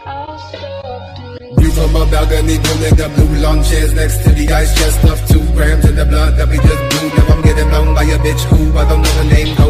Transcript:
View from a balcony, pulling the blue long chairs next to the ice chest of two grams in the blood that we just blew. Now I'm getting blown by a bitch who I don't know her name. Gold